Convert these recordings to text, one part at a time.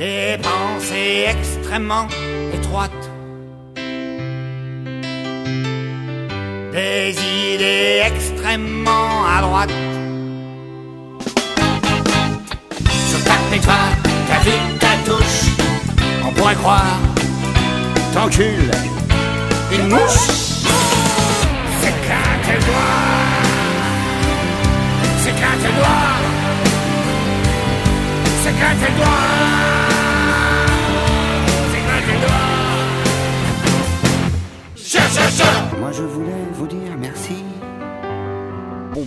des pensées extrêmement étroites, des idées extrêmement à droite. Sur ta pétoire, t'as vu ta touche, on pourrait croire, t'encules une mouche. C'est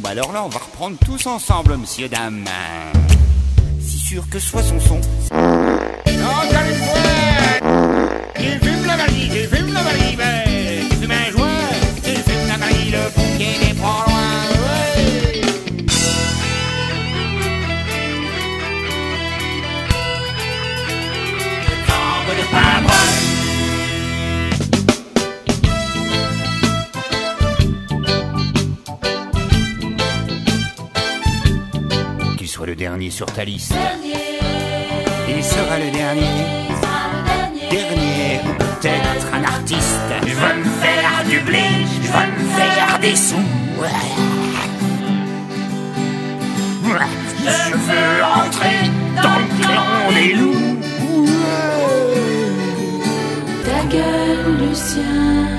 bah alors là on va reprendre tous ensemble monsieur dame. Si sûr que soit son son. Soit le dernier sur ta liste. Il sera le dernier. Dernier, ou peut-être un artiste. Je veux me faire du blé, je veux me faire des sous. Je veux entrer dans le clan des loups. Ta gueule, Lucien.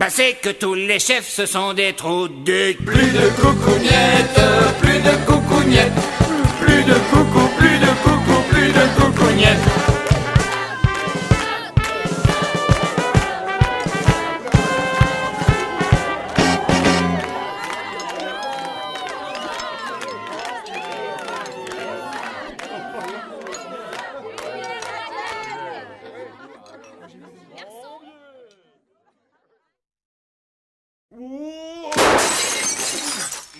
Bah, c'est que tous les chefs ce sont des trous de Plus de coucougnettes, plus de coucougnettes,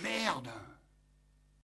Merde